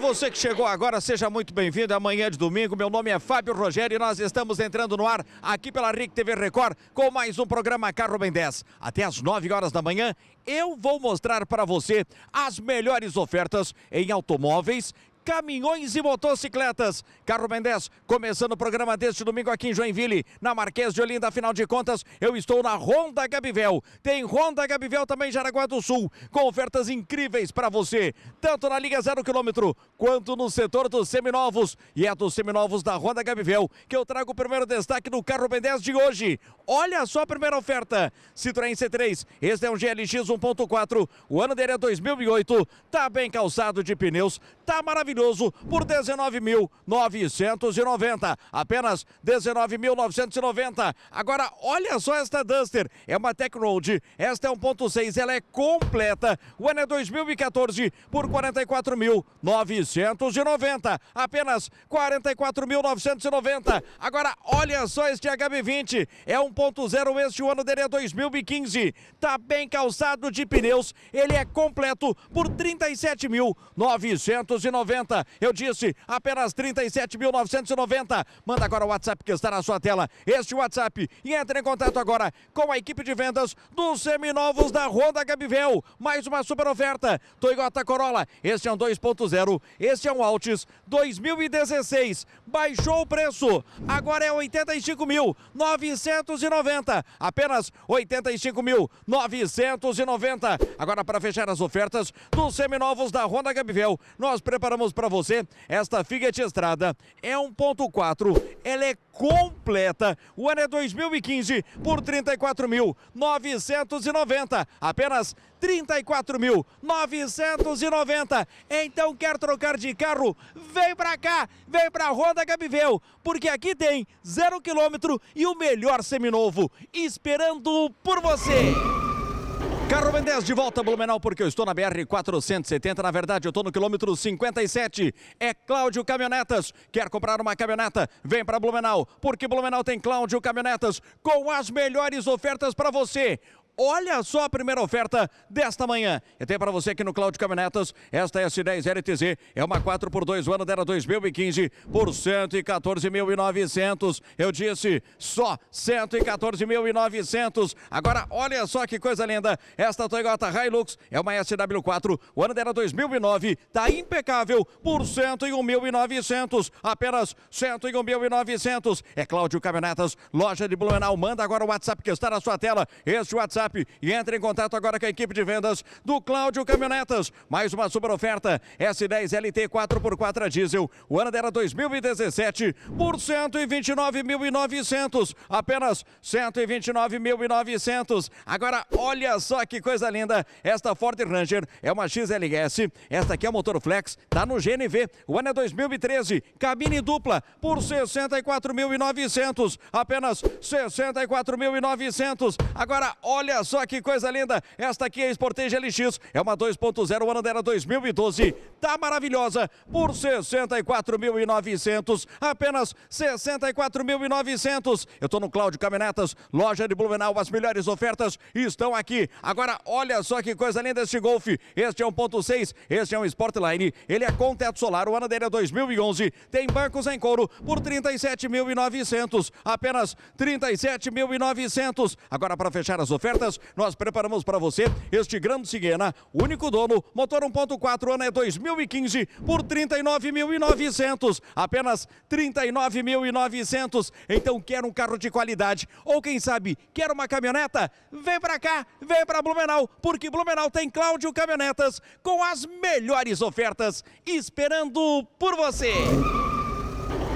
você que chegou agora, seja muito bem-vindo. Amanhã de domingo, meu nome é Fábio Rogério e nós estamos entrando no ar aqui pela RIC TV Record com mais um programa Carro Ben 10. Até às 9 horas da manhã, eu vou mostrar para você as melhores ofertas em automóveis caminhões e motocicletas. Carro Mendes, começando o programa deste domingo aqui em Joinville, na Marquês de Olinda, afinal de contas, eu estou na Honda Gabivel. Tem Honda Gabivel também em Jaraguá do Sul, com ofertas incríveis para você, tanto na Liga Zero Quilômetro, quanto no setor dos seminovos. E é dos seminovos da Honda Gabivel que eu trago o primeiro destaque do Carro Mendes de hoje. Olha só a primeira oferta, Citroën C3, este é um GLX 1.4, o ano dele é 2008, tá bem calçado de pneus, tá maravilhoso por 19.990. Apenas 19.990. Agora, olha só esta Duster. É uma Tech Road. Esta é 1.6, ela é completa. O ano é 2014 por 44.990. Apenas 44.990. Agora, olha só este HB20. É 1.0 este ano dele é 2015. Tá bem calçado de pneus. Ele é completo por 37.990. 390. Eu disse apenas 37.990. Manda agora o WhatsApp que está na sua tela. Este WhatsApp e entre em contato agora com a equipe de vendas dos seminovos da Honda Gabivel. Mais uma super oferta. Toyota Corolla. Este é um 2.0. Este é um Altis 2016. Baixou o preço. Agora é 85.990. Apenas 85.990. Agora para fechar as ofertas dos seminovos da Honda Gabivel, nós preparamos para você esta Fiat Estrada. É 1.4, ela é completa. O ano é 2015 por 34.990. Apenas 34.990. Então quer trocar de carro? Vem pra cá, vem pra Honda Gabivel, porque aqui tem zero quilômetro e o melhor seminovo esperando por você. Carro Ben 10 de volta Blumenau porque eu estou na BR 470, na verdade eu estou no quilômetro 57. É Cláudio Caminhonetas. Quer comprar uma caminhoneta? Vem para Blumenau, porque Blumenau tem Cláudio Caminhonetas com as melhores ofertas para você. Olha só a primeira oferta desta manhã. Eu tenho para você aqui no Cláudio Caminhonetas, esta S10 LTZ, é uma 4x2, o ano dela 2015, por 114.900. Eu disse só 114.900. Agora, olha só que coisa linda, esta Toyota Hilux é uma SW4, o ano dela 2009, tá impecável, por 101.900. Apenas 101.900. É Cláudio Caminhonetas, loja de Blumenau. Manda agora o WhatsApp que está na sua tela. Este WhatsApp WhatsApp e entre em contato agora com a equipe de vendas do Cláudio Caminhonetas. Mais uma super oferta, S10 LT 4x4 a diesel, o ano dela 2017 por 129.900, apenas 129.900. Agora olha só que coisa linda, esta Ford Ranger é uma XLS, esta aqui é o motor flex, tá no GNV, o ano é 2013, cabine dupla por 64.900, apenas 64.900. Agora olha só que coisa linda. Esta aqui é a Sportage LX. É uma 2.0, o ano dela 2012. Tá maravilhosa por 64.900. Apenas 64.900. Eu tô no Cláudio Caminhonetas, loja de Blumenau. As melhores ofertas estão aqui. Agora, olha só que coisa linda este Golf. Este é 1.6, este é um Sportline. Ele é com teto solar, o ano dele é 2011. Tem bancos em couro por 37.900. Apenas 37.900. Agora, para fechar as ofertas, nós preparamos para você este Grande Siguena, único dono, motor 1.4, ano é 2015, por 39.900. Apenas 39.900. Então quer um carro de qualidade ou quem sabe quer uma caminhoneta? Vem para cá, vem para Blumenau, porque Blumenau tem Cláudio Caminhonetas com as melhores ofertas esperando por você.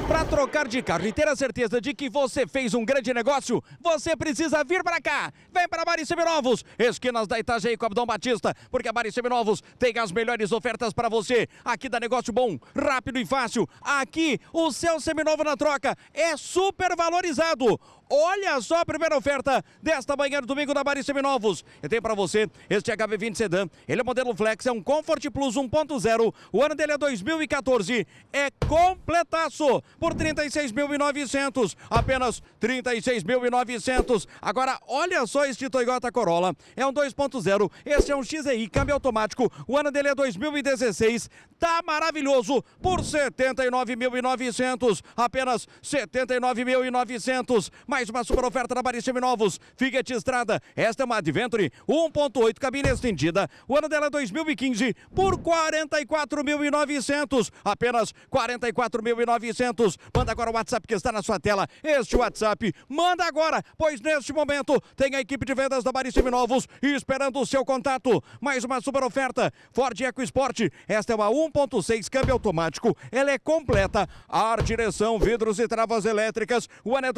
Para trocar de carro e ter a certeza de que você fez um grande negócio, você precisa vir para cá. Vem para Bari Seminovos, esquinas da Itajaí com Abdão Batista, porque a Bari Seminovos tem as melhores ofertas para você. Aqui dá negócio bom, rápido e fácil. Aqui o seu seminovo na troca é super valorizado. Olha só a primeira oferta desta manhã de domingo da Bari Seminovos. Eu tenho para você este HB20 Sedan. Ele é modelo Flex, é um Comfort Plus 1.0. O ano dele é 2014. É completaço por 36.900. Apenas 36.900. Agora, olha só este Toyota Corolla. É um 2.0. Este é um XEI, câmbio automático. O ano dele é 2016. Tá maravilhoso por 79.900. Apenas 79.900. Mais uma super oferta da Barissime Novos. Fiat Estrada. Esta é uma Adventure 1.8 cabine estendida. O ano dela é 2015 por 44.900. Apenas 44.900. Manda agora o WhatsApp que está na sua tela. Este WhatsApp, manda agora, pois neste momento tem a equipe de vendas da Barissime Novos esperando o seu contato. Mais uma super oferta. Ford EcoSport. Esta é uma 1.6 câmbio automático. Ela é completa. Ar, direção, vidros e travas elétricas. O ano é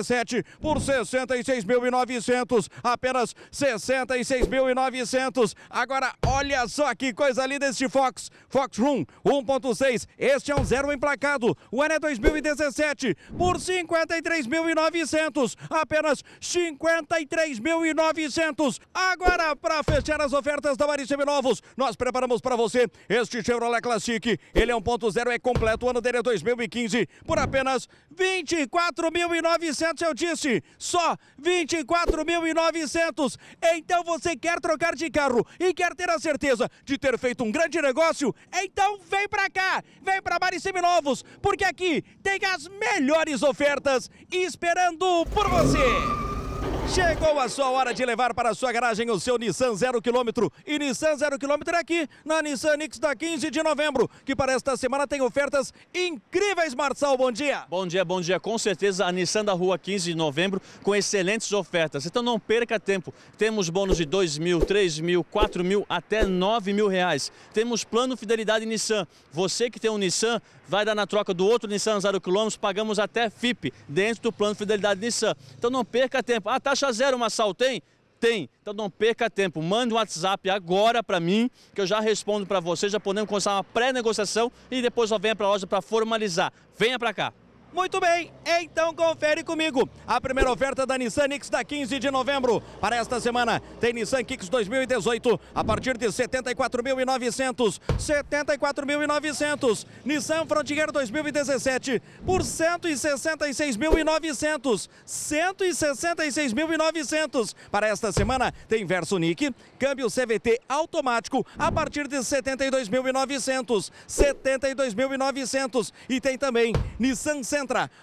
2017 por 66.900. Apenas 66.900. Agora, olha só que coisa linda este Fox. Fox Room 1.6. Este é um zero emplacado. O ano é 2017 por 53.900. Apenas 53.900. Agora, para fechar as ofertas da Mari Seminovos, nós preparamos para você este Chevrolet Classic. Ele é 1.0, é completo. O ano dele é 2015 por apenas 24.900. Eu disse, só 24.900. Então você quer trocar de carro e quer ter a certeza de ter feito um grande negócio? Então vem para cá, vem para Mari Seminovos, porque aqui tem as melhores ofertas esperando por você. Chegou a sua hora de levar para a sua garagem o seu Nissan zero quilômetro. E Nissan zero quilômetro é aqui na Nissan Nix da 15 de novembro, que para esta semana tem ofertas incríveis, Marçal. Bom dia. Bom dia, bom dia. Com certeza a Nissan da Rua 15 de novembro com excelentes ofertas. Então não perca tempo. Temos bônus de 2 mil, 3 mil, 4 mil, até 9 mil reais. Temos plano fidelidade Nissan. Você que tem um Nissan vai dar na troca do outro Nissan zero quilômetros, pagamos até FIP dentro do plano fidelidade Nissan. Então não perca tempo. Ah, taxa zero, uma tem? Tem. Então não perca tempo. Mande um WhatsApp agora para mim, que eu já respondo para você. Já podemos começar uma pré-negociação e depois eu venha para a loja para formalizar. Venha para cá. Muito bem, então confere comigo. A primeira oferta da Nissan Kicks da 15 de novembro. Para esta semana, tem Nissan Kicks 2018 a partir de 74.900. 74.900. Nissan Frontier 2017 por 166.900. 166.900. Para esta semana, tem Verso Nick, câmbio CVT automático a partir de 72.900. 72.900. E tem também Nissan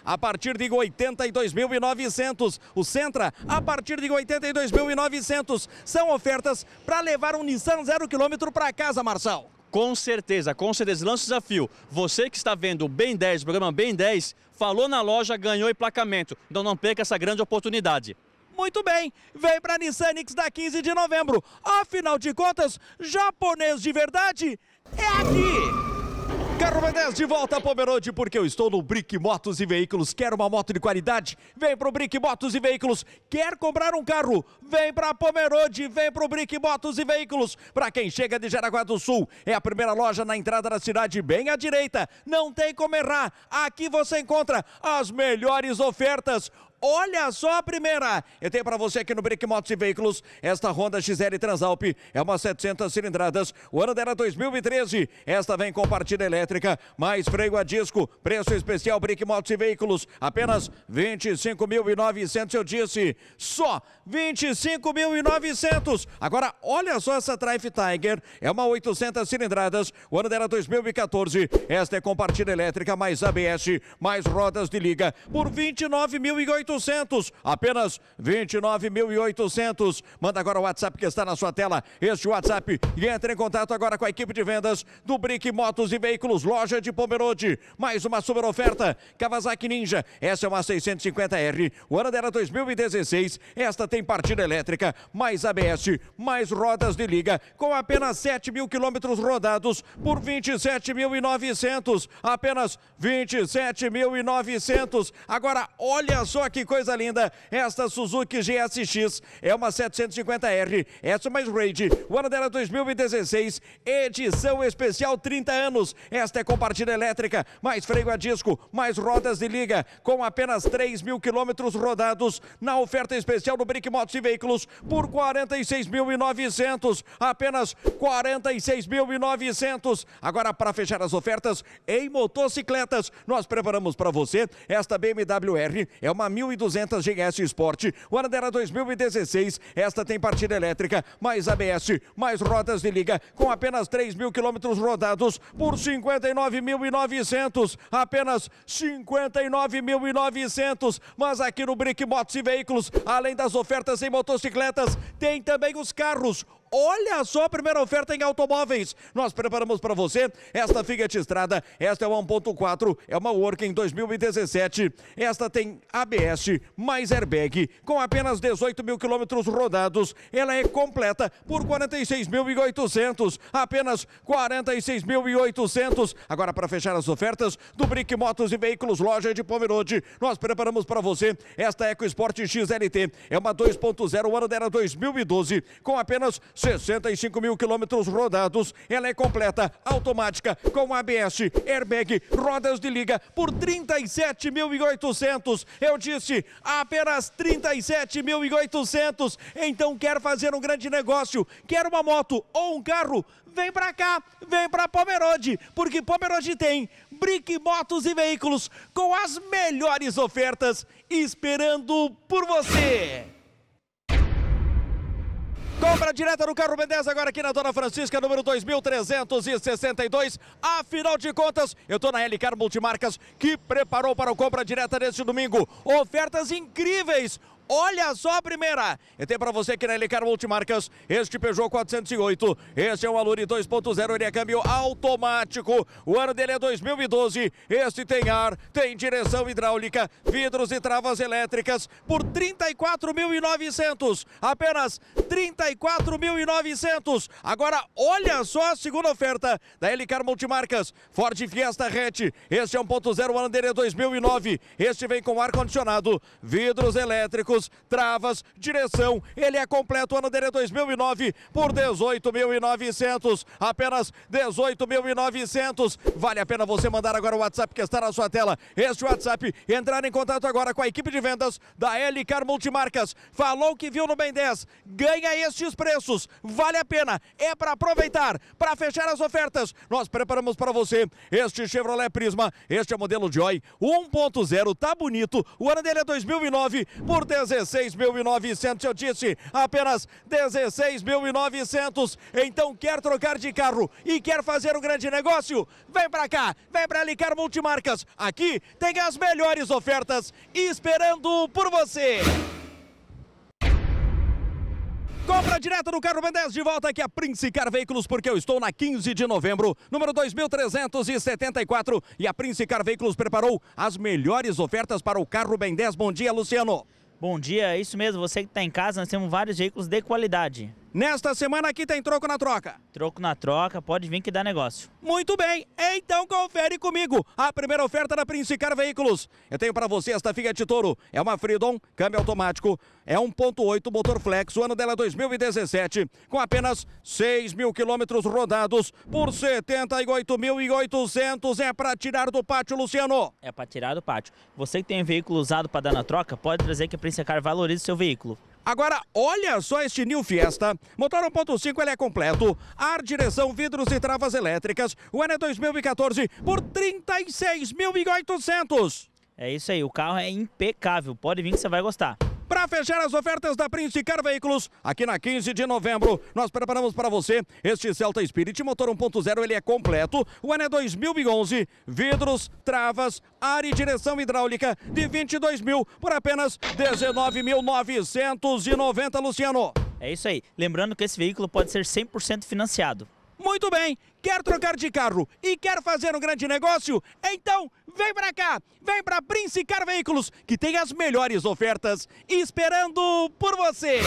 a partir de 82.900. O Sentra a partir de 82.900. São ofertas para levar um Nissan zero quilômetro para casa, Marçal. Com certeza, com certeza. Lança o desafio. Você que está vendo o Bem 10, o programa Bem 10, falou na loja, ganhou emplacamento. Então não perca essa grande oportunidade. Muito bem, vem para a Nissan Nix da 15 de novembro. Afinal de contas, japonês de verdade é aqui. Carro B10 de volta a Pomerode, porque eu estou no Brick Motos e Veículos. Quer uma moto de qualidade? Vem pro Brick Motos e Veículos. Quer comprar um carro? Vem pra Pomerode, vem pro Brick Motos e Veículos. Para quem chega de Jaraguá do Sul, é a primeira loja na entrada da cidade, bem à direita. Não tem como errar. Aqui você encontra as melhores ofertas. Olha só a primeira. Eu tenho para você aqui no Brick Motos e Veículos esta Honda XL Transalp. É uma 700 cilindradas. O ano dela é 2013. Esta vem com partida elétrica, mais freio a disco. Preço especial Brick Motos e Veículos. Apenas 25.900 eu disse. Só 25.900. Agora, olha só essa Drive Tiger. É uma 800 cilindradas. O ano dela é 2014. Esta é com partida elétrica, mais ABS, mais rodas de liga. Por 29.800. 2800, apenas 29.800. Manda agora o WhatsApp que está na sua tela, este WhatsApp, e entre em contato agora com a equipe de vendas do Brick Motos e Veículos, loja de Pomerode. Mais uma super oferta, Kawasaki Ninja, essa é uma 650R, o ano dela 2016, esta tem partida elétrica, mais ABS, mais rodas de liga, com apenas 7 mil quilômetros rodados por 27.900, apenas 27.900. Agora, olha só que que coisa linda! Esta Suzuki GSX é uma 750R, essa mais Raid, o ano dela 2016, edição especial 30 anos. Esta é compartilha elétrica, mais freio a disco, mais rodas de liga, com apenas 3 mil quilômetros rodados, na oferta especial do Brick Motos e Veículos, por 46.900, apenas 46.900. Agora, para fechar as ofertas, em motocicletas, nós preparamos para você esta BMW R, é uma 1200 GS Sport, dela 2016, esta tem partida elétrica, mais ABS, mais rodas de liga, com apenas 3 mil quilômetros rodados, por 59.900, apenas 59.900, mas aqui no Brick Motos e Veículos, além das ofertas em motocicletas, tem também os carros, Olha só a primeira oferta em automóveis. Nós preparamos para você esta Fiat Estrada. Esta é uma 1.4, é uma Working 2017. Esta tem ABS mais airbag com apenas 18 mil quilômetros rodados. Ela é completa por 46.800. Apenas 46.800. Agora para fechar as ofertas do Brick Motos e Veículos Loja de Pomerode, nós preparamos para você esta EcoSport XLT. É uma 2.0, o ano dela 2012 com apenas 65 mil quilômetros rodados. Ela é completa, automática, com ABS, airbag, rodas de liga por 37.800. Eu disse apenas 37.800. Então quer fazer um grande negócio, quer uma moto ou um carro? Vem pra cá, vem pra Pomerode, porque Pomerode tem Brick Motos e Veículos com as melhores ofertas esperando por você. Compra direta no carro B10 agora aqui na Dona Francisca, número 2362. Afinal de contas, eu tô na LCar Multimarcas que preparou para o compra direta neste domingo. Ofertas incríveis. Olha só a primeira. E tem para você aqui na Elicar Multimarcas, este Peugeot 408. Este é um Alure 2.0, ele é câmbio automático. O ano dele é 2012. Este tem ar, tem direção hidráulica, vidros e travas elétricas por 34.900. Apenas 34.900. Agora, olha só a segunda oferta da Elicar Multimarcas. Ford Fiesta Hatch. Este é 1.0, o ano dele é 2009. Este vem com ar-condicionado, vidros elétricos travas, direção. Ele é completo, ano dele é 2009 por 18.900. Apenas 18.900. Vale a pena você mandar agora o WhatsApp que está na sua tela. Este WhatsApp, entrar em contato agora com a equipe de vendas da LCar Multimarcas. Falou que viu no Ben 10, ganha estes preços. Vale a pena, é para aproveitar, para fechar as ofertas. Nós preparamos para você este Chevrolet Prisma, este é modelo Joy 1.0, tá bonito. O ano dele é 2009 por 10 16.900, eu disse, apenas 16.900. Então quer trocar de carro e quer fazer um grande negócio? Vem para cá, vem para Licar Multimarcas. Aqui tem as melhores ofertas esperando por você. Compra direto no Carro Ben de volta aqui a Prince Car Veículos, porque eu estou na 15 de novembro, número 2374. E a Prince Car Veículos preparou as melhores ofertas para o Carro Ben 10. Bom dia, Luciano. Bom dia, é isso mesmo. Você que está em casa, nós temos vários veículos de qualidade. Nesta semana aqui tem troco na troca. Troco na troca, pode vir que dá negócio. Muito bem, então confere comigo a primeira oferta da Princicar Veículos. Eu tenho para você esta Fiat Toro. É uma Freedom, câmbio automático, é 1.8 motor flex, o ano dela é 2017, com apenas 6 mil quilômetros rodados por 78.800. É para tirar do pátio, Luciano. É para tirar do pátio. Você que tem veículo usado para dar na troca, pode trazer que a Princicar valorize seu veículo. Agora, olha só este New Fiesta. Motor 1.5, ele é completo. Ar, direção, vidros e travas elétricas. O ano é 2014 por 36.800. É isso aí, o carro é impecável. Pode vir que você vai gostar. Para fechar as ofertas da Prince Car Veículos, aqui na 15 de novembro, nós preparamos para você este Celta Spirit motor 1.0, ele é completo, o ano é 2011, vidros, travas, ar e direção hidráulica de 22 mil por apenas 19.990, Luciano. É isso aí, lembrando que esse veículo pode ser 100% financiado. Muito bem, quer trocar de carro e quer fazer um grande negócio? Então vem para cá, vem para Prince Car Veículos, que tem as melhores ofertas esperando por você.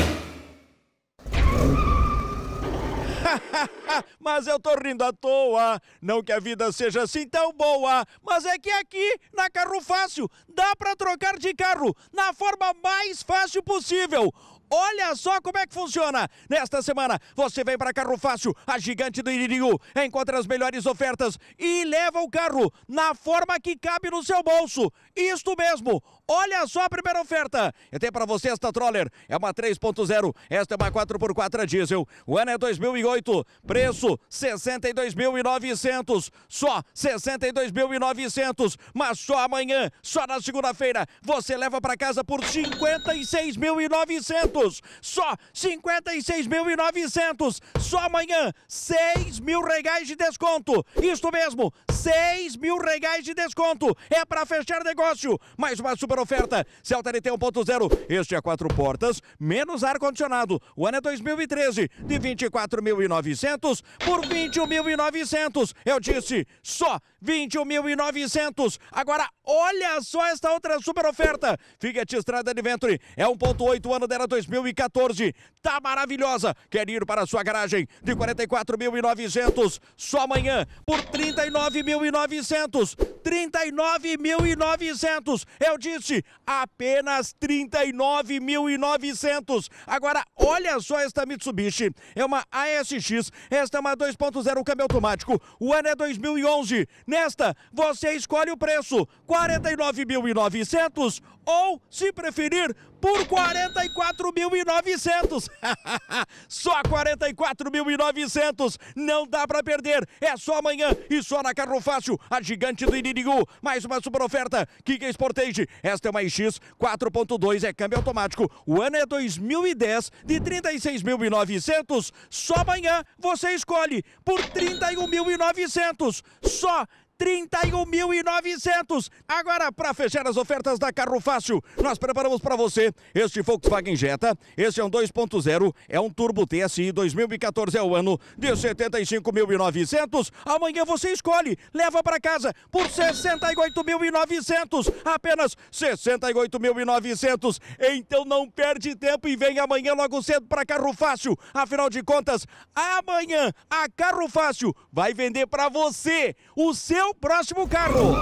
mas eu tô rindo à toa. Não que a vida seja assim tão boa, mas é que aqui, na Carro Fácil, dá para trocar de carro na forma mais fácil possível. Olha só como é que funciona. Nesta semana, você vem para Carro Fácil, a gigante do Iririu, encontra as melhores ofertas e leva o carro na forma que cabe no seu bolso. Isto mesmo. Olha só a primeira oferta. Eu tenho para você esta Troller. É uma 3.0. Esta é uma 4x4 diesel. O ano é 2008. Preço 62.900. Só 62.900. Mas só amanhã, só na segunda-feira, você leva para casa por 56.900. Só 56.900. Só amanhã, 6 mil reais de desconto. Isto mesmo, 6 mil reais de desconto. É para fechar negócio. Mais uma super oferta. Celta LT 1.0. Este é quatro portas, menos ar-condicionado. O ano é 2013. De 24.900 por 21.900. Eu disse, só 21.900. Agora, olha só esta outra super oferta. Fiat Estrada Adventure. É 1.8 ano dela 2014. Tá maravilhosa. Quer ir para a sua garagem de 44.900. Só amanhã por 39.900. 39.900. Eu disse, apenas 39.900. Agora, olha só esta Mitsubishi. É uma ASX. Esta é uma 2.0 câmbio automático. O ano é 2011. Nesta, você escolhe o preço: 49.900 ou, se preferir, por 44.900. só 44.900. Não dá para perder. É só amanhã e só na Carro Fácil, a gigante do Inirigu. Mais uma super oferta. Kika Sportage. Esta é uma X 4.2, é câmbio automático. O ano é 2010 de 36.900. Só amanhã você escolhe por 31.900. Só 31.900. Agora, para fechar as ofertas da Carro Fácil, nós preparamos para você este Volkswagen Jetta. Este é um 2.0, é um Turbo TSI 2014 é o ano de 75.900. Amanhã você escolhe, leva para casa por 68.900. Apenas 68.900. Então não perde tempo e vem amanhã logo cedo para Carro Fácil. Afinal de contas, amanhã a Carro Fácil vai vender para você o seu próximo carro.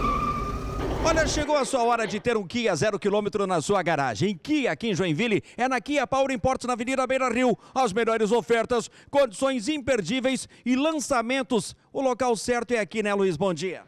Olha, chegou a sua hora de ter um Kia zero quilômetro na sua garagem. Kia aqui em Joinville é na Kia Power Imports na Avenida Beira Rio. As melhores ofertas, condições imperdíveis e lançamentos. O local certo é aqui, né, Luiz? Bom dia.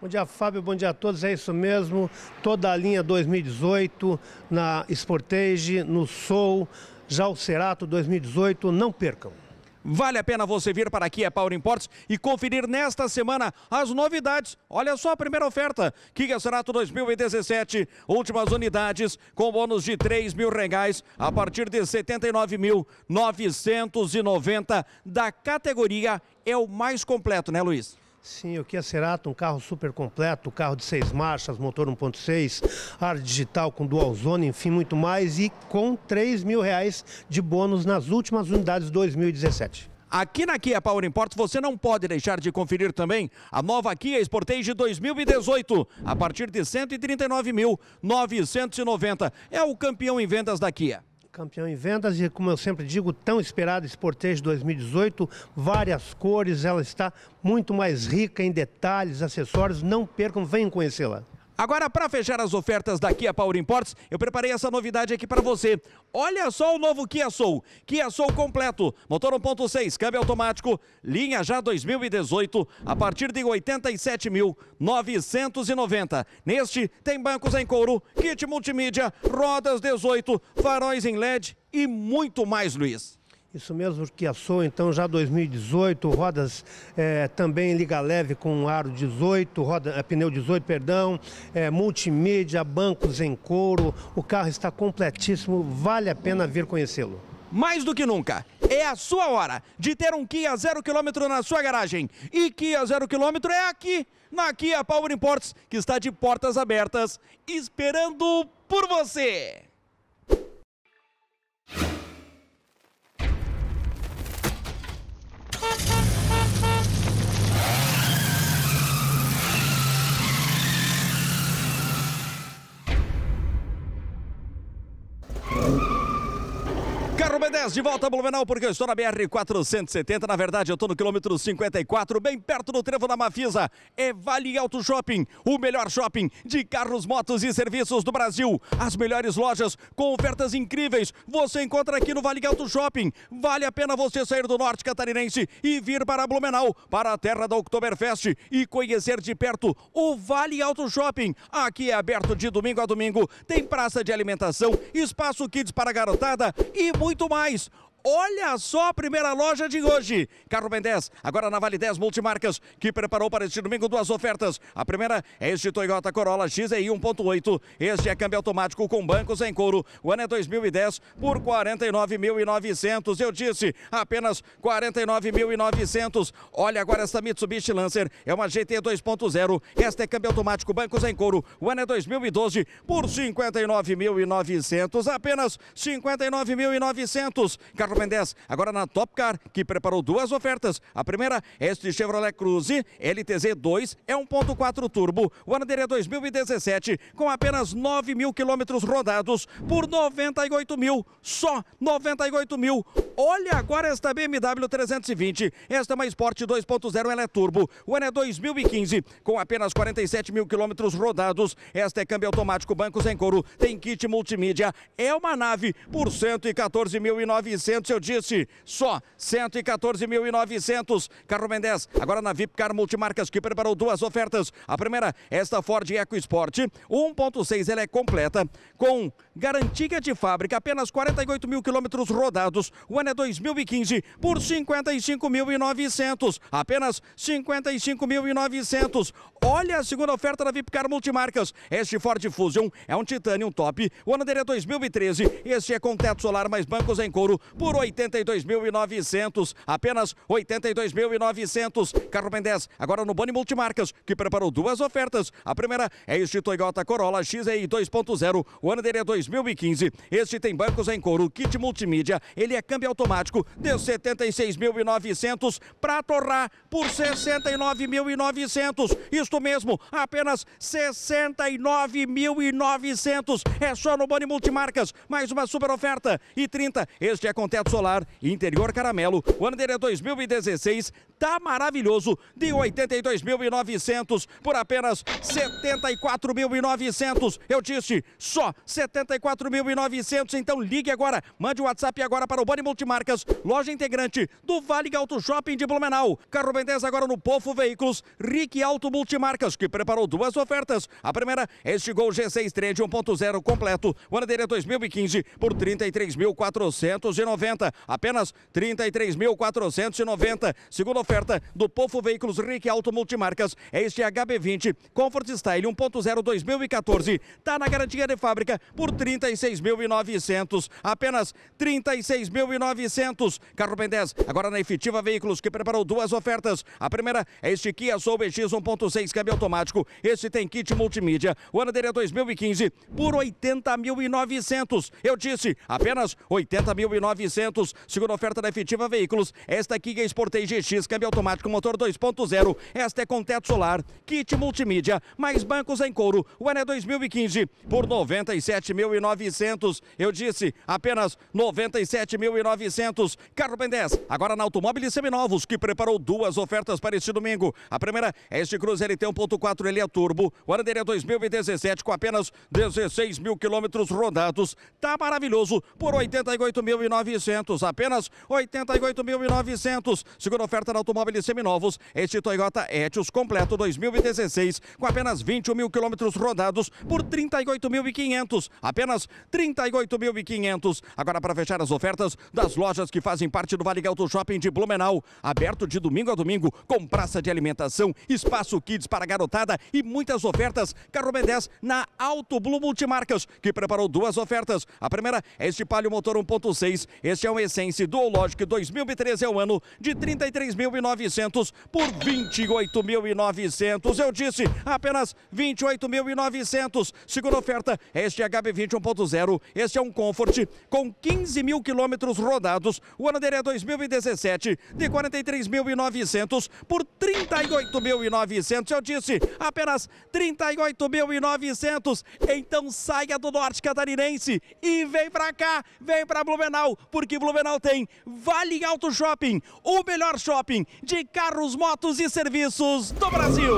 Bom dia, Fábio. Bom dia a todos. É isso mesmo. Toda a linha 2018 na Sportage, no Soul, já o Cerato 2018. Não percam. Vale a pena você vir para aqui a Power Imports e conferir nesta semana as novidades. Olha só a primeira oferta. Kia Cerato 2017, últimas unidades com bônus de 3 mil reais a partir de 79.990 da categoria. É o mais completo, né, Luiz? Sim, o Kia Cerato, um carro super completo, carro de seis marchas, motor 1.6, ar digital com dual zone, enfim, muito mais e com 3 mil reais de bônus nas últimas unidades 2017. Aqui na Kia Power Imports você não pode deixar de conferir também a nova Kia Sportage 2018, a partir de 139.990. É o campeão em vendas da Kia campeão em vendas e, como eu sempre digo, tão esperado Sportage 2018, várias cores, ela está muito mais rica em detalhes, acessórios, não percam, venham conhecê-la. Agora, para fechar as ofertas da Kia Power Imports, eu preparei essa novidade aqui para você. Olha só o novo Kia Soul. Kia Soul completo, motor 1.6, câmbio automático, linha já 2018, a partir de 87.990. Neste tem bancos em couro, kit multimídia, rodas 18, faróis em LED e muito mais, Luiz. Isso mesmo que a Soul, então já 2018, rodas é, também liga leve com aro 18, roda, é, pneu 18, perdão, é, multimídia, bancos em couro, o carro está completíssimo, vale a pena vir conhecê-lo. Mais do que nunca, é a sua hora de ter um Kia zero quilômetro na sua garagem. E Kia zero quilômetro é aqui, na Kia Power Imports, que está de portas abertas, esperando por você. Carro B10 de volta a Blumenau porque eu estou na BR 470. Na verdade, eu estou no quilômetro 54, bem perto do trevo da Mafisa. É Vale Auto Shopping, o melhor shopping de carros, motos e serviços do Brasil. As melhores lojas com ofertas incríveis. Você encontra aqui no Vale Auto Shopping. Vale a pena você sair do norte catarinense e vir para Blumenau, para a terra da Oktoberfest e conhecer de perto o Vale Auto Shopping. Aqui é aberto de domingo a domingo. Tem praça de alimentação, espaço kids para garotada e muito mais. place Olha só a primeira loja de hoje. Carro Ben 10, agora na Vale 10 Multimarcas, que preparou para este domingo duas ofertas. A primeira é este Toyota Corolla XEI 1.8. Este é câmbio automático com bancos em couro. O ano é 2010 por 49.900. Eu disse, apenas 49.900. Olha agora esta Mitsubishi Lancer. É uma GT 2.0. Esta é câmbio automático, bancos em couro. O ano é 2012 por 59.900. Apenas 59.900. Carro Ben 10, agora na Top Car, que preparou duas ofertas. A primeira é este Chevrolet Cruze LTZ 2, é 1.4 turbo. O ano dele é 2017, com apenas 9 mil quilômetros rodados por 98 mil. Só 98 mil. Olha agora esta BMW 320. Esta é uma Sport 2.0, ela é turbo. O ano é 2015, com apenas 47 mil quilômetros rodados. Esta é câmbio automático, bancos em couro, tem kit multimídia. É uma nave por 114.900. Eu disse, só 114.900. Carro 10, agora na VIP Car Multimarcas, que preparou duas ofertas. A primeira, esta Ford EcoSport 1.6, ela é completa, com garantia de fábrica, apenas 48 mil quilômetros rodados. O ano é 2015 por 55.900. Apenas 55.900. Olha a segunda oferta da Vipcar Multimarcas. Este Ford Fusion é um Titanium Top. O ano dele é 2013. Este é com teto solar mais bancos em couro por 82.900. Apenas 82.900. Carro Ben 10, agora no Boni Multimarcas, que preparou duas ofertas. A primeira é este Toyota Corolla XEI 2.0. O ano dele é 2015. Este tem bancos em couro, kit multimídia. Ele é câmbio automático de 76.900 para torrar por 69.900. Isto mesmo, apenas 69.900. É só no Boni Multimarcas. Mais uma super oferta. E 30. Este é com teto solar, interior caramelo. O ano dele é 2016. Tá maravilhoso. De 82.900 por apenas 74.900. Eu disse, só 74.900. Então ligue agora. Mande o WhatsApp agora para o Boni Multimarcas, loja integrante do Vale Auto Shopping de Blumenau. Carro 10 agora no Pofo Veículos, Rick Auto Multimarcas, que preparou duas ofertas. A primeira é este Gol G6 Trade 1.0 completo. O ano dele é 2015 por 33.490. Apenas 33.490. Segunda oferta do Pofo Veículos Rick Auto Multimarcas é este HB20 Comfort Style 1.0 2014. Tá na garantia de fábrica por 36.900. Apenas 36.900. Carro Ben 10, agora na efetiva Veículos, que preparou duas ofertas. A primeira é este Kia Soul BX 1.6 câmbio automático. Este tem kit multimídia. O ano dele é 2015 por 80.900. Eu disse, apenas 80.900. Segunda oferta da efetiva Veículos. Esta Kia Sportage GX câmbio automático motor 2.0. Esta é com teto solar, kit multimídia, mais bancos em couro. O ano é 2015 por 97.900. Eu disse, apenas 97.900. Carro Ben 10, agora na Automóveis Seminovos, que preparou duas ofertas para este domingo. A primeira é este Cruze LT 1.4, ele é turbo. O ano dele é 2017, com apenas 16 mil quilômetros rodados. Tá maravilhoso, por 88.900. Apenas 88.900. Segunda oferta na Automóveis Seminovos, este Toyota Etios completo 2016, com apenas 21 mil quilômetros rodados, por 38.500. Apenas 38.500. Agora para fechar as ofertas das lojas que fazem parte do Vale Auto Shopping de Blumenau, aberto de domingo a domingo, com praça de alimentação, espaço kids para garotada e muitas ofertas. Carro Ben 10 na Auto Blue Multimarcas, que preparou duas ofertas. A primeira é este Palio Motor 1.6. Este é um Essence Duologic 2013 é o ano de 33.900 por 28.900. Eu disse, apenas 28.900. Segunda oferta, este HB20 1.0. Este é um Comfort com 15 mil quilômetros rodados. O ano dele é 2017, de 43.900 por 38.900. Eu disse, apenas 38.900. Então saia do norte catarinense e vem pra cá, vem pra Blumenau, porque Blumenau tem Vale Auto Shopping, o melhor shopping de carros, motos e serviços do Brasil.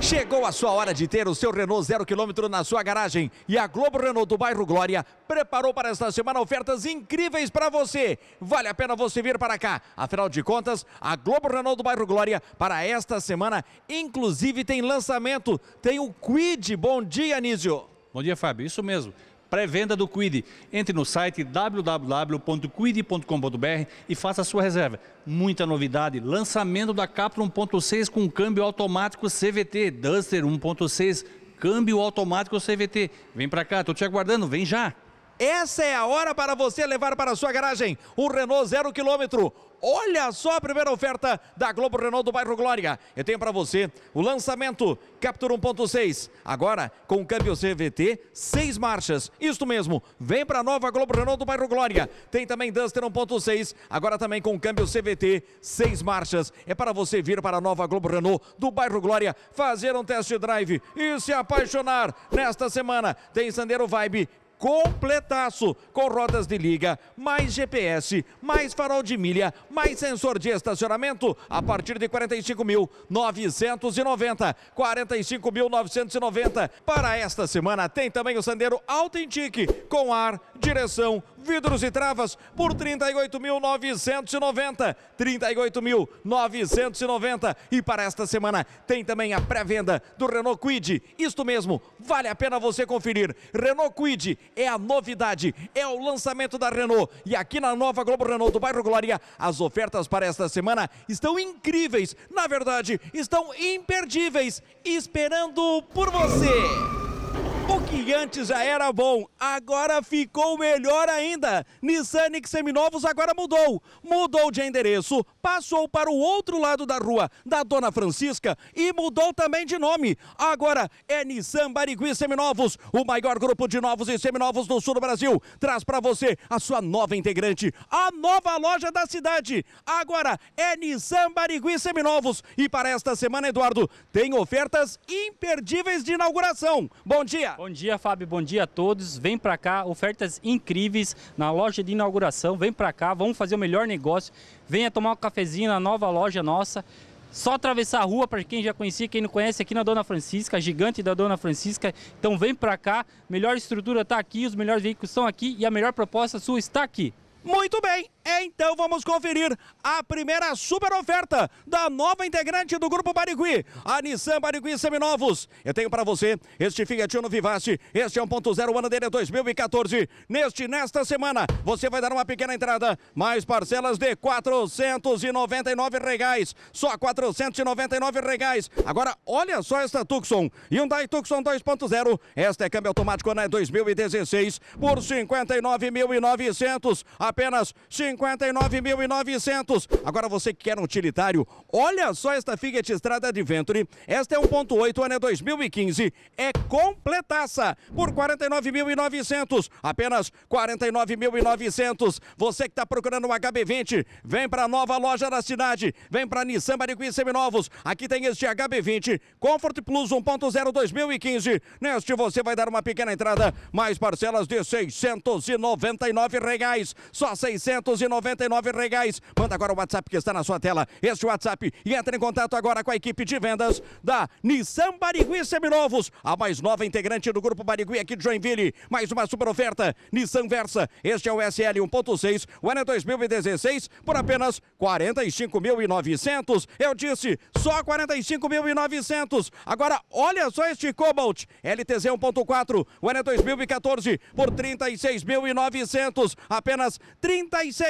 Chegou a sua hora de ter o seu Renault zero quilômetro na sua garagem e a Globo Renault do bairro Glória preparou para esta semana ofertas incríveis para você. Vale a pena você vir para cá. Afinal de contas, a Globo Renault do bairro Glória para esta semana, inclusive tem lançamento, tem o Quid. Bom dia, Anísio. Bom dia, Fábio. Isso mesmo pré-venda do Quid. Entre no site www.quid.com.br e faça a sua reserva. Muita novidade, lançamento da Capra 1.6 com câmbio automático CVT, Duster 1.6, câmbio automático CVT. Vem para cá, estou te aguardando, vem já. Essa é a hora para você levar para a sua garagem um Renault zero quilômetro Olha só a primeira oferta da Globo Renault do bairro Glória. Eu tenho para você o lançamento Captur 1.6. Agora com câmbio CVT, seis marchas. Isso mesmo. Vem para a nova Globo Renault do bairro Glória. Tem também Duster 1.6. Agora também com câmbio CVT, seis marchas. É para você vir para a nova Globo Renault do bairro Glória, fazer um test drive e se apaixonar. Nesta semana tem Sandero Vibe completaço, com rodas de liga, mais GPS, mais farol de milha, mais sensor de estacionamento, a partir de 45.990. 45.990. Para esta semana tem também o Sandero Authentic, com ar, direção, vidros e travas, por 38.990. 38.990. E para esta semana tem também a pré-venda do Renault Quid. Isto mesmo, vale a pena você conferir. Renault Quid é a novidade, é o lançamento da Renault. E aqui na nova Globo Renault do bairro Glória, as ofertas para esta semana estão incríveis. Na verdade, estão imperdíveis, esperando por você. O que antes já era bom, agora ficou melhor ainda. Nissan X Seminovos agora mudou. Mudou de endereço, passou para o outro lado da rua da Dona Francisca e mudou também de nome. Agora é Nissan Barigui Seminovos, o maior grupo de novos e seminovos do sul do Brasil. Traz para você a sua nova integrante, a nova loja da cidade. Agora é Nissan Barigui Seminovos. E para esta semana, Eduardo, tem ofertas imperdíveis de inauguração. Bom dia. Bom dia, Fábio. Bom dia a todos. Vem para cá, ofertas incríveis na loja de inauguração. Vem para cá, vamos fazer o melhor negócio. Venha tomar um cafezinho na nova loja nossa. Só atravessar a rua para quem já conhecia, quem não conhece aqui na Dona Francisca, gigante da Dona Francisca. Então vem para cá, melhor estrutura está aqui, os melhores veículos estão aqui e a melhor proposta sua está aqui. Muito bem, então vamos conferir a primeira super oferta da nova integrante do Grupo Barigui, a Nissan Barigui Seminovos. Eu tenho para você este Fiat Uno Vivace, este é 1.0, o ano dele é 2014. Neste, nesta semana, você vai dar uma pequena entrada, mais parcelas de 499 reais, só 499 reais. Agora, olha só esta Tucson, Hyundai Tucson 2.0, esta é câmbio automático, né, 2016, por 59.900, apenas 59.900. Agora você que quer um utilitário, olha só esta Fiat Strada Adventure. Esta é 1.8, ano é 2015. É completaça por 49.900. Apenas 49.900. Você que está procurando um HB20, vem para a nova loja da cidade. Vem para Nissan Maricuí Seminovos. Aqui tem este HB20 Comfort Plus 1.0 2015. Neste você vai dar uma pequena entrada, mais parcelas de 699 reais. Só 699 reais. Manda agora o WhatsApp que está na sua tela. Este WhatsApp e entre em contato agora com a equipe de vendas da Nissan Barigui Seminovos, a mais nova integrante do grupo Barigui aqui de Joinville. Mais uma super oferta. Nissan Versa. Este é o SL 1.6, o ano é 2016, por apenas 45.900. Eu disse, só 45.900. Agora, olha só este Cobalt LTZ 1.4, o ano é 2014, por 36.900. Apenas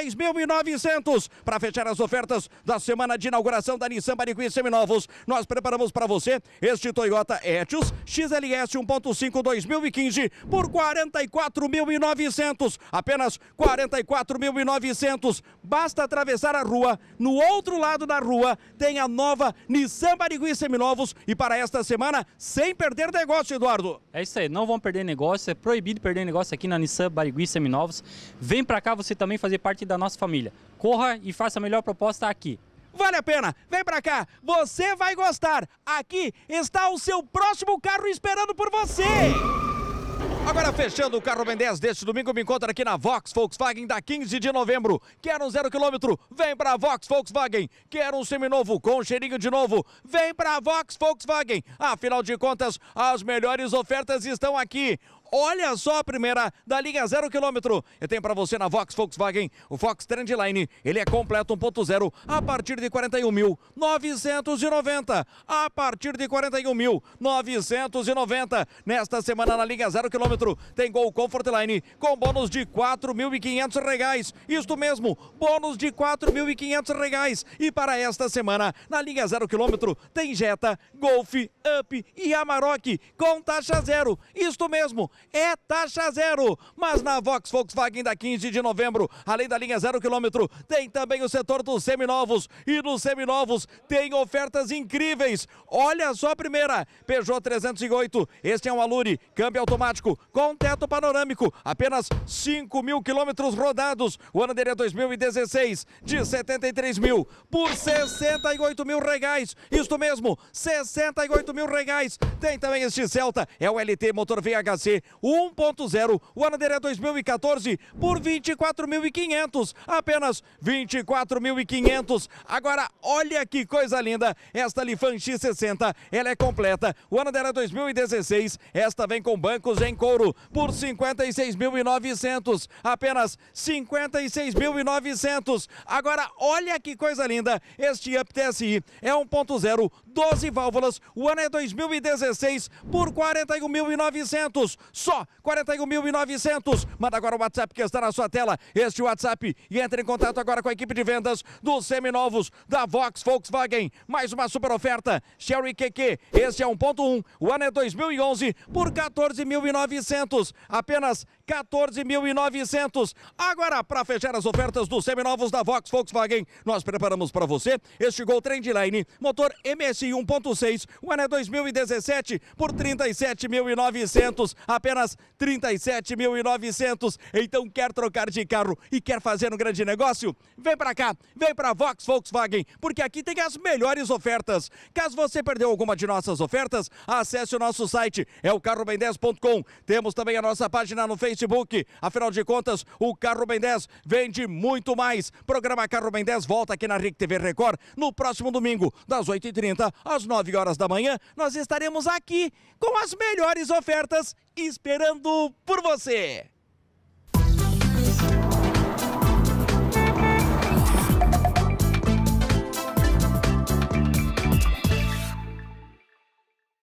36.900 para fechar as ofertas da semana de inauguração da Nissan Barigui Seminovos. Nós preparamos para você este Toyota Etios XLS 1.5 2015 por 44.900. Apenas 44.900. Basta atravessar a rua. No outro lado da rua tem a nova Nissan Barigui Seminovos e para esta semana sem perder negócio, Eduardo. É isso aí, não vão perder negócio, é proibido perder negócio aqui na Nissan Barigui Seminovos. Vem para cá você também fazer parte da nossa família. Corra e faça a melhor proposta aqui. Vale a pena, vem pra cá, você vai gostar. Aqui está o seu próximo carro esperando por você. Agora fechando o Carro Ben 10 deste domingo, me encontro aqui na Vox Volkswagen da 15 de novembro. Quer um zero quilômetro? Vem pra Vox Volkswagen. Quer um seminovo com cheirinho de novo? Vem pra Vox Volkswagen. Afinal de contas, as melhores ofertas estão aqui. Olha só a primeira da linha zero quilômetro. Eu tenho para você na Vox Volkswagen o Fox Trendline. Ele é completo 1.0 a partir de 41.990. A partir de 41.990. Nesta semana na linha zero quilômetro tem Gol Comfortline com bônus de 4.500 reais. Isto mesmo, bônus de 4.500 reais. E para esta semana na linha zero quilômetro tem Jetta, Golf, Up e Amarok com taxa zero. Isto mesmo, é taxa zero. Mas na Vox Volkswagen da 15 de novembro, além da linha zero quilômetro, tem também o setor dos seminovos. E nos seminovos tem ofertas incríveis. Olha só a primeira, Peugeot 308. Este é um Alure, câmbio automático, com teto panorâmico, apenas 5 mil quilômetros rodados. O ano dele é 2016, de 73 mil por 68 mil reais. Isto mesmo, 68 mil reais. Tem também este Celta, é o LT motor VHC 1.0. O é 2014 por 24.500. Apenas 24.500. Agora, olha que coisa linda. Esta Lifan X60, ela é completa. O ano é 2016. Esta vem com bancos em couro por 56.900. Apenas 56.900. Agora, olha que coisa linda. Este Up TSI é 1.0, 12 válvulas. O ano é 2016 por 41.900 só 41.900. Manda agora o WhatsApp que está na sua tela, este WhatsApp, e entre em contato agora com a equipe de vendas dos seminovos da Vox Volkswagen. Mais uma super oferta, Sherry QQ, este é 1.1, o ano é 2011 por 14.900, apenas 14.900. Agora, para fechar as ofertas dos seminovos da Vox Volkswagen, nós preparamos para você este Gol Trendline, motor MSI 1.6, o ano é 2017 por 37.900, apenas 37.900. Então quer trocar de carro e quer fazer um grande negócio? Vem para cá, vem para Vox Volkswagen, porque aqui tem as melhores ofertas. Caso você perdeu alguma de nossas ofertas, acesse o nosso site, é o carro10.com. Temos também a nossa página no Facebook. Afinal de contas, o Carro Ben 10 vende muito mais. Programa Carro Ben 10 volta aqui na RIC TV Record no próximo domingo, das 8h30 às 9 horas da manhã. Nós estaremos aqui com as melhores ofertas esperando por você.